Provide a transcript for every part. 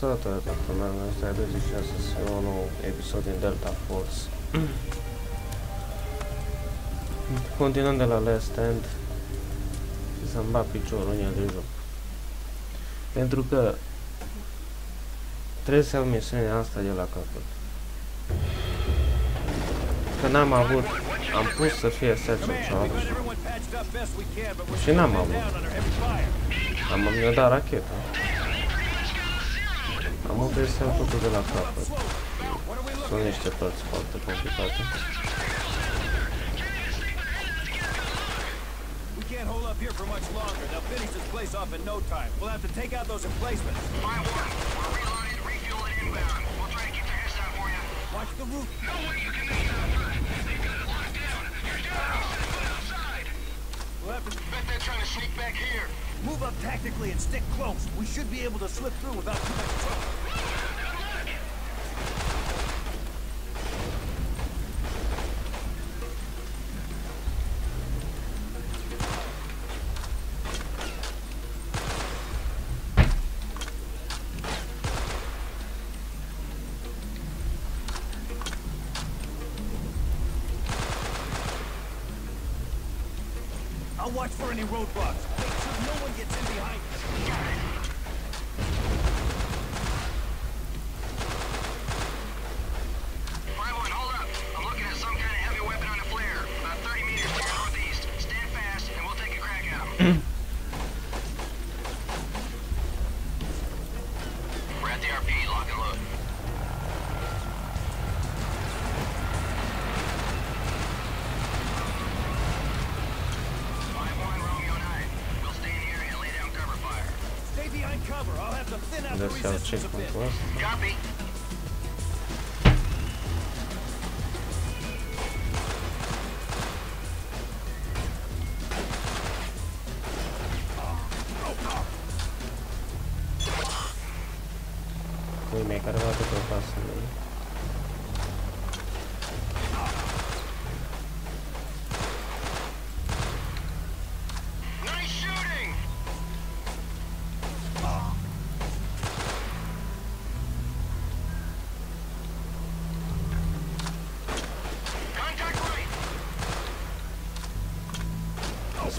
Salutare toată lumea, noi este 26 să un nou episod din Delta Force. Continuăm de la Last Stand și să-mi bat piciorul în el de joc. Pentru că trebuie să iau misiunea asta de la capăt. Că n-am avut, am pus să fie Satchel Charge și n-am avut. Am mi-a dat racheta. Am trebuit să iau totul de la capăt. Sunt niște părți foarte complicate. We can't hold up here for much longer. They'll finish this place off in no time. We'll have to take out those emplacements. Five one. We're reloaded, refueling inbound. We'll try to keep the heads down for you. Watch the roof. No way you can make it outside. They've got it locked down. You're down. Set foot outside. We'll have to Bet they're trying to sneak back here. move up tactically and stick close. We should be able to slip through without too much trouble. Watch for any roadblocks. trzech punktów.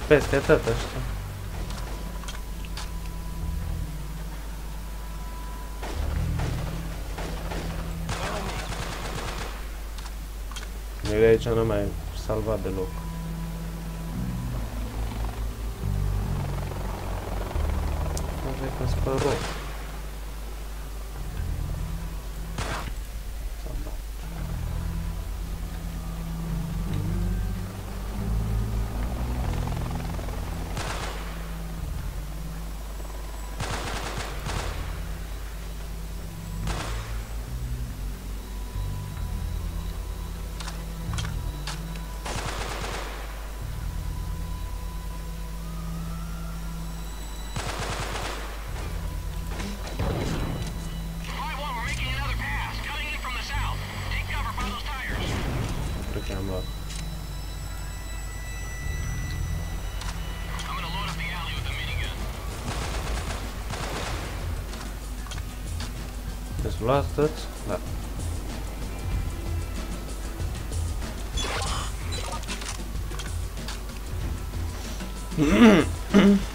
Peste tot ăștia. Eu de aici nu mai salvat deloc. Așa că spără. Five lasted. No. mm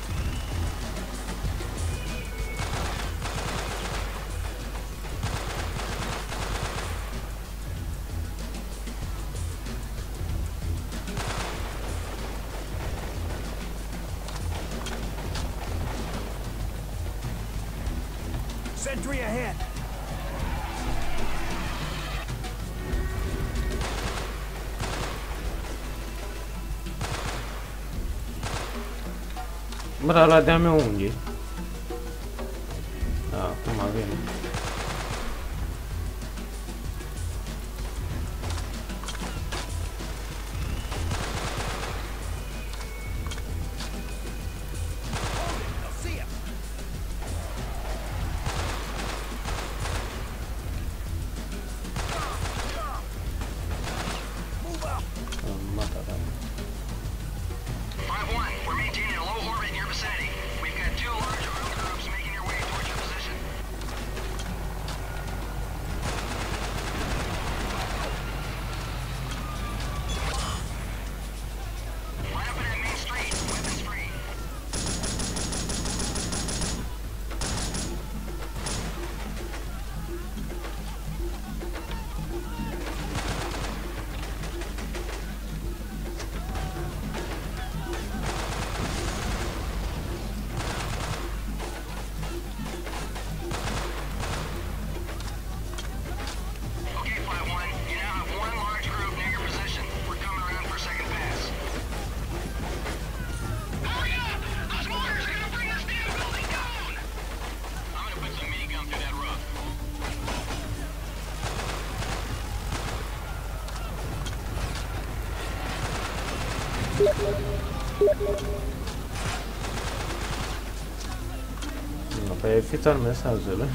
Brará deu-me onde? Gitar mı sağ üzere?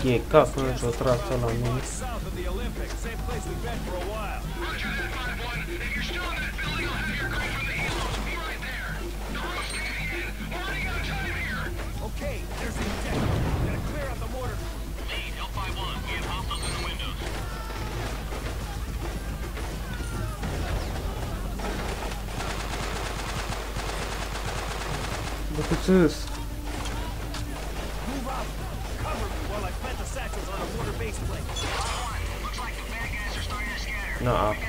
Какие капы затраты на мне. Look at this.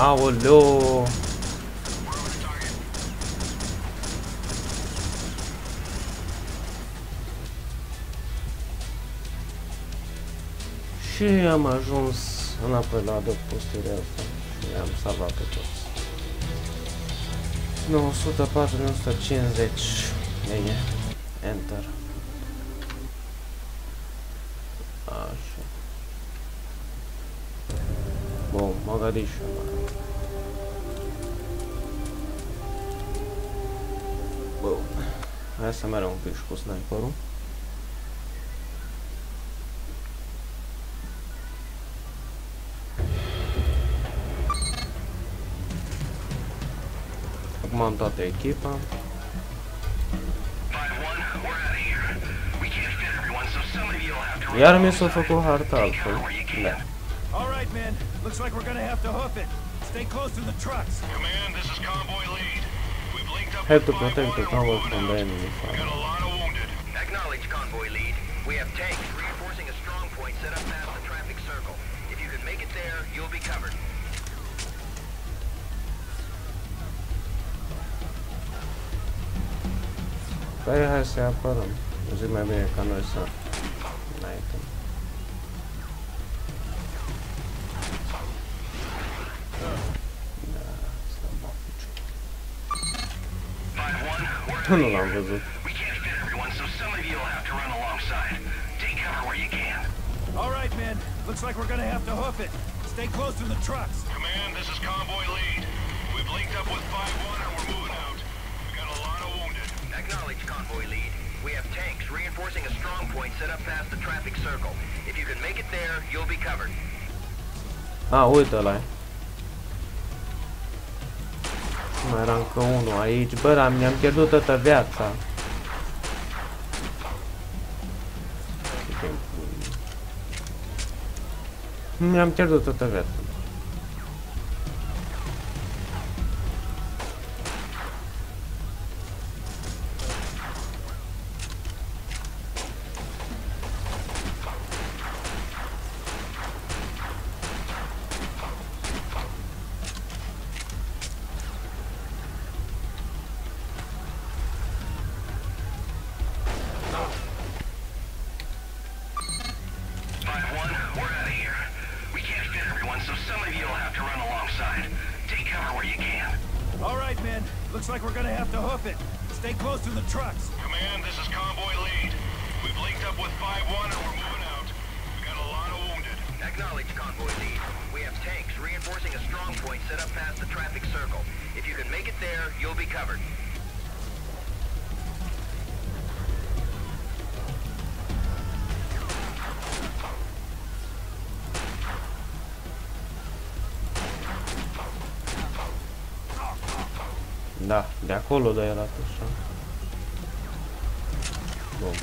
Aoleo! We're over the target. Și am ajuns înapoi la adăpostirea asta și am salvat pe toți. 904, 950. Bine. Enter. Așa. Bom, magad is. Bom, essa era um pisco sniper. Um. Comando toată echipa. Iar e mi s-a făcut harta altfel. All right, men. Looks like we're gonna have to hoof it. Stay close to the trucks. Command, this is convoy lead. We've linked up Head to protect the 5-1 tower from the enemy out. fire. Got a lot of wounded. Acknowledge convoy lead. We have tanks reinforcing a strong point set up past the traffic circle. If you can make it there, you'll be covered. Păi hai să-i apărăm. Zic mai bine ca noi să înainte. Da, 5-1, we're Nu l-am văzut. We can't fit everyone, so some of you will have to run alongside. Take cover where you can. All right, men. Looks like we're gonna have to hoof it. Stay close to the trucks. Command, this is convoy lead. We've linked up with 5-1 and we're moving out. We got a lot of wounded. Acknowledge convoy lead. We have tanks reinforcing a strong point set up past the traffic circle. If you can make it there, you'll be covered. ah A, uite ăla Mai era încă unul aici. Bă, dar mi-am pierdut toată viața. Mi-am pierdut toată viața. So you will have to run alongside. Take cover where you can. All right, men. Looks like we're gonna have to hoof it. Stay close to the trucks. Command, this is convoy lead. We've linked up with 5-1 and we're moving out. We got a lot of wounded. Acknowledge convoy lead. We have tanks reinforcing a strong point set up past the traffic circle. If you can make it there, you'll be covered. Acolo de arată așa. Bun.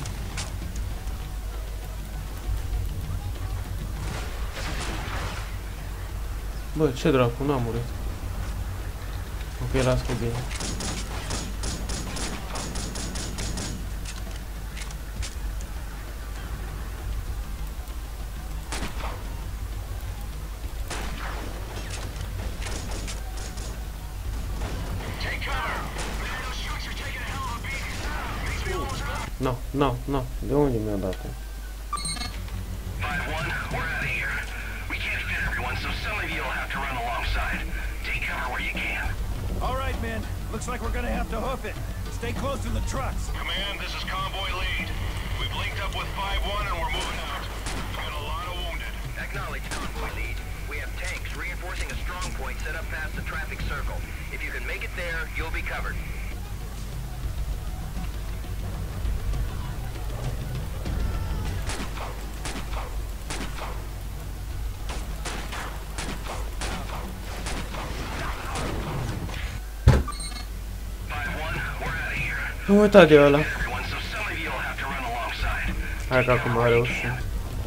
Bă, ce dracu, n-am murit. Ok, las că e bine. Where are we? We can't get everyone. Some some of you can. All right, men. Looks like we're gonna have to hoof it. Stay close to the trucks. Command, this is convoy lead. We've linked up with 5-1 and we're moving out. We've got a lot of wounded. Acknowledge convoy lead. We have tanks reinforcing a strong point set up past the traffic circle. If you can make it there, you'll be covered. Hai că acum a reușit.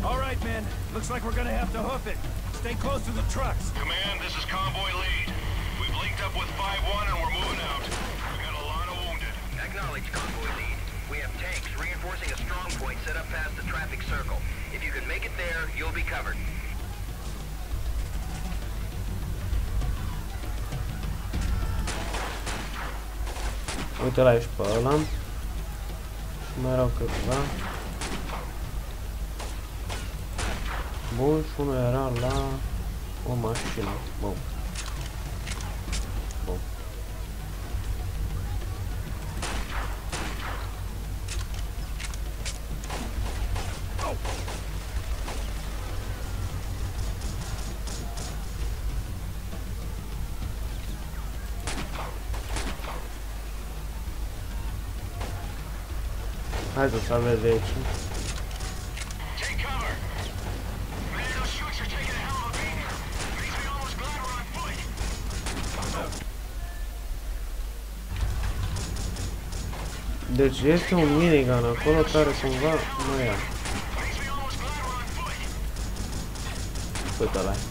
All right, men. Looks like we're gonna have to hoof it. Stay close to the trucks. Command, this is convoy lead. We've linked up with 5-1 and we're moving out. We got a lot of wounded. Acknowledge convoy lead. We have tanks reinforcing a strong point set up past the traffic circle. If you can make it there, you'll be covered. Uite la aici pe ăla. Și mai erau câteva. Bun, și unul era la o mașină. Bun. Bun. Glad we're on foot. Deci este un minigun acolo care cumva nu ia. Makes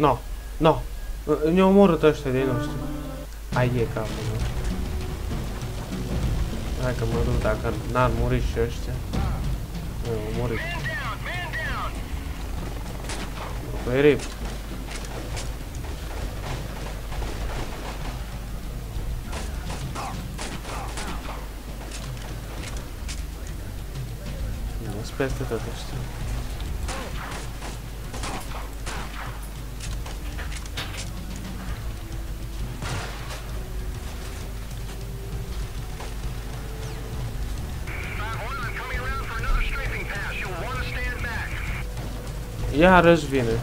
No, no. Ne omorât ăștia de noștri. Ai e capul meu. Hai că mă duc dacă n-ar muri și ăștia. Nu, au murit. Man down, man down. Păi rip. Nu, sunt peste tot ăștia. Ja, dat is winnen.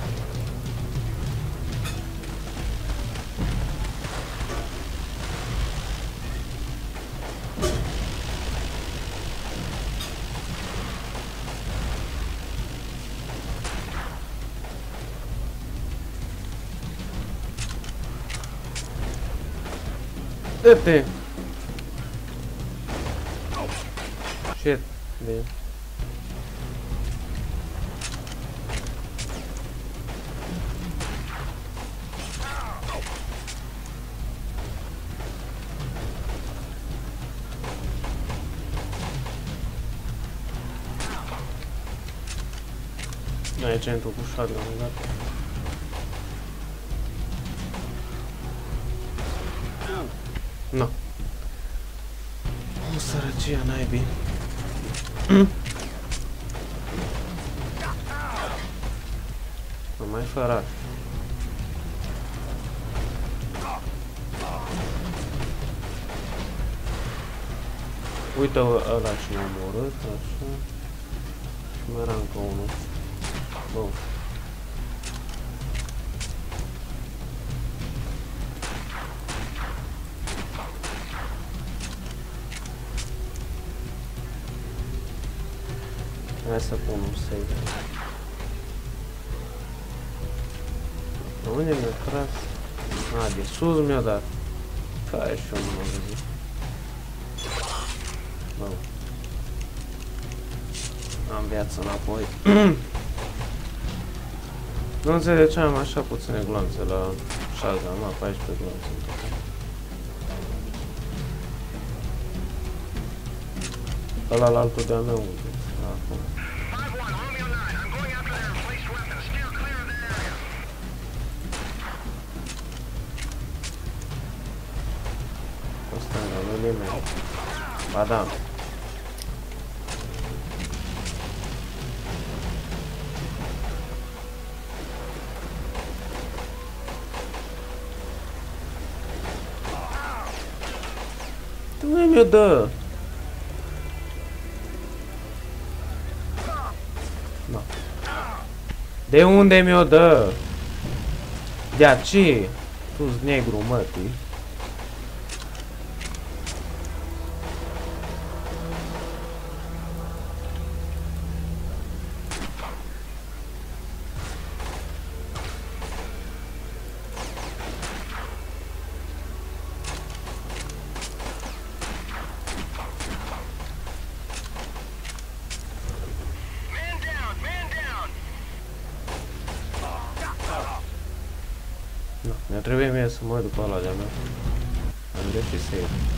Shit, damn. Aici intru cu shotgun, gata. No. O sărăcia naibii. Nu mai fără. Uite ăla și m-a omorât, așa. Și mai era încă unul. bom. Essa pô, não sei. Onde é meu traço? Ah, desuso meu dado. Caixa, mano. Bom. Vamos ver adicionar. Am viață înapoi. nu înțeleg de ce am așa puține glonțe la 6, am 14 glonțe în total. Ăla la altul de-a meu unde? Acum. 5-1, Romeo 9. I'm going after nu mi-o dă. No. De unde mi-o dă? De aici? Tu-s negru, mătii. Man Trebuie mi-asumă după ăla de-a mea. Am găsit save.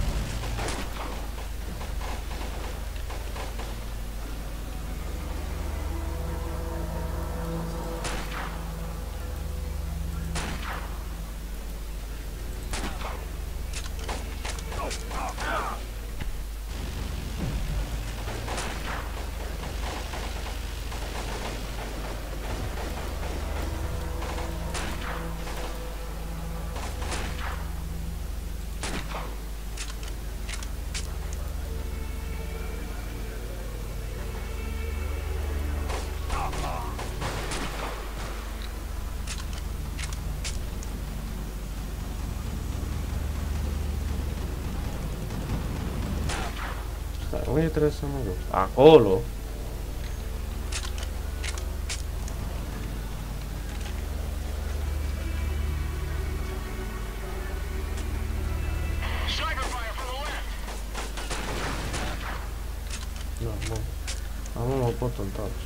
Iei. Stai, unde trebuie să mă duc? Acolo? Sniper fire from the left. Nu, nu. Acum mă pot întoarce.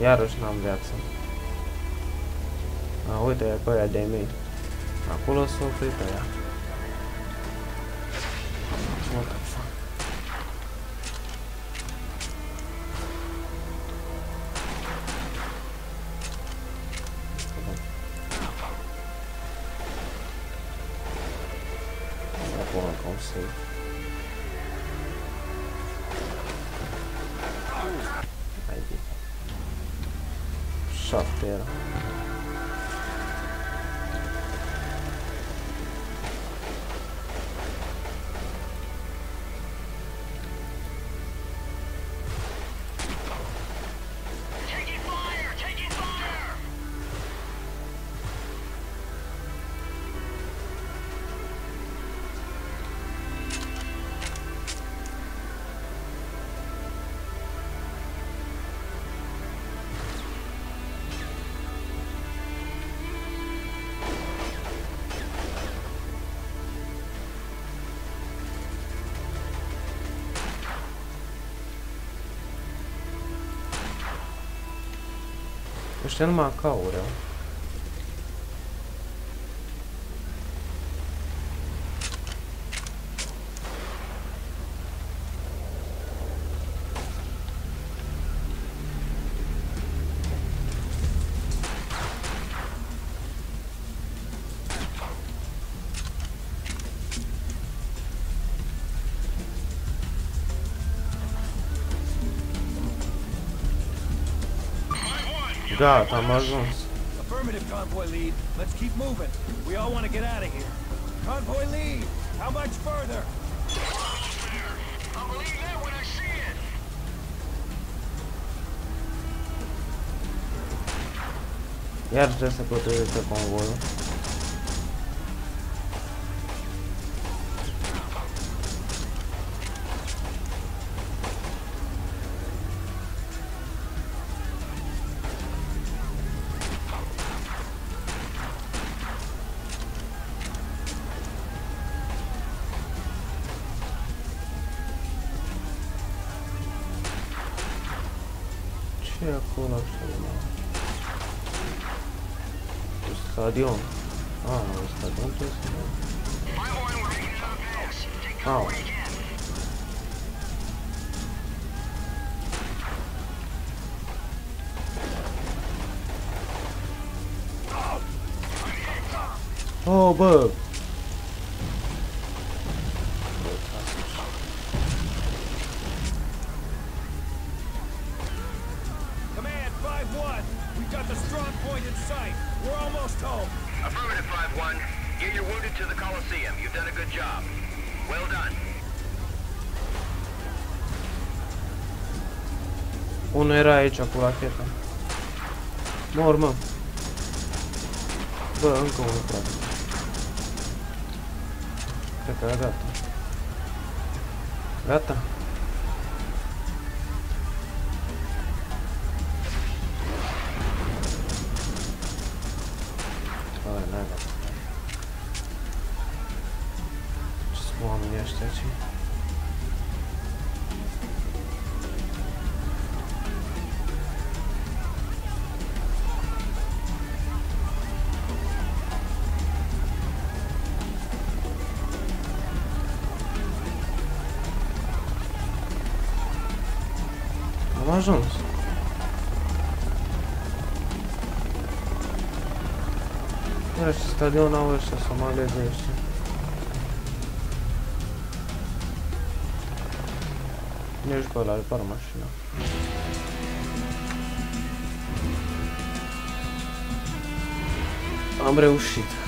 Iarăși n-am viață. A, uite, e pe aia de mei. Acolo s-a oprit aia. Вот. Ăștia numai cauri au. Gata, am. Affirmative, convoy lead. Let's keep moving. We all want to get out of here. Convoy lead, how much further? I'll believe that when I see şey aklına sorma. Bu stadyum. Aa, bu stadyum kesin. Aa. Oh, bug. Job. Well done. Unul era aici cu racheta. Mor, mă. Bă, încă unul, frate. Cred că e gata. Gata? Am ajuns. Iar și stadion au ăștia somalezi ăștia. Nici pe ăla, repar mașina. Am reușit.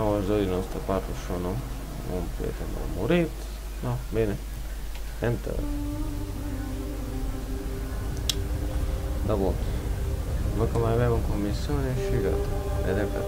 ...92 din 141 Un prieten a murit. No, bine. Enter. Da, bun. Văd că mai avem încă o misiune și gata. Vedem pe